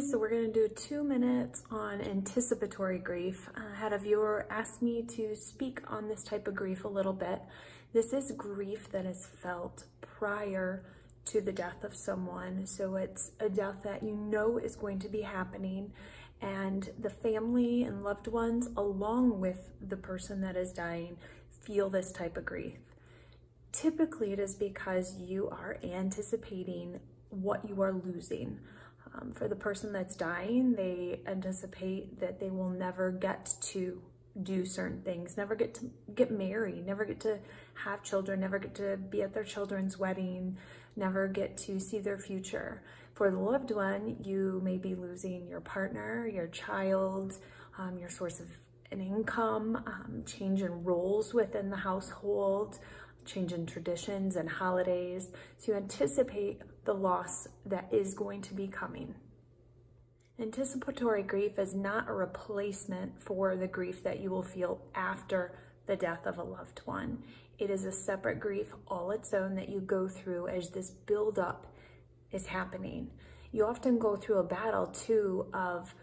So we're gonna do two minutes on anticipatory grief. I had a viewer ask me to speak on this type of grief a little bit. This is grief that is felt prior to the death of someone. So it's a death that you know is going to be happening and the family and loved ones along with the person that is dying feel this type of grief. Typically it is because you are anticipating what you are losing um, for the person that's dying, they anticipate that they will never get to do certain things, never get to get married, never get to have children, never get to be at their children's wedding, never get to see their future. For the loved one, you may be losing your partner, your child, um, your source of an income, um, change in roles within the household, change in traditions and holidays. So you anticipate the loss that is going to be coming. Anticipatory grief is not a replacement for the grief that you will feel after the death of a loved one. It is a separate grief all its own that you go through as this buildup is happening. You often go through a battle too of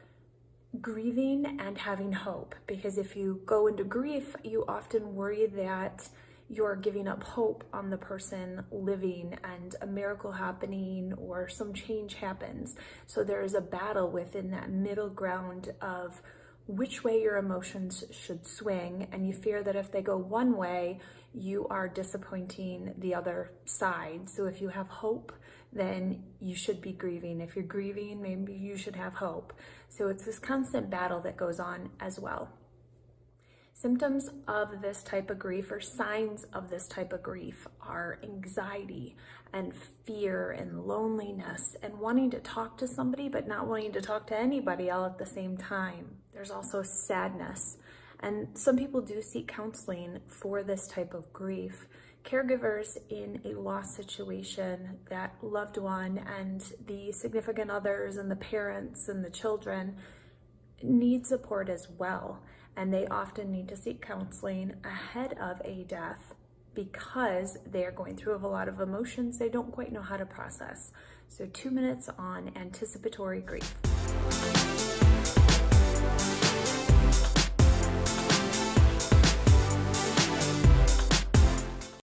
grieving and having hope because if you go into grief, you often worry that you're giving up hope on the person living and a miracle happening or some change happens. So there's a battle within that middle ground of which way your emotions should swing and you fear that if they go one way, you are disappointing the other side. So if you have hope, then you should be grieving. If you're grieving, maybe you should have hope. So it's this constant battle that goes on as well. Symptoms of this type of grief or signs of this type of grief are anxiety and fear and loneliness and wanting to talk to somebody but not wanting to talk to anybody all at the same time. There's also sadness and some people do seek counseling for this type of grief. Caregivers in a loss situation, that loved one and the significant others and the parents and the children need support as well and they often need to seek counseling ahead of a death because they are going through a lot of emotions they don't quite know how to process. So two minutes on anticipatory grief.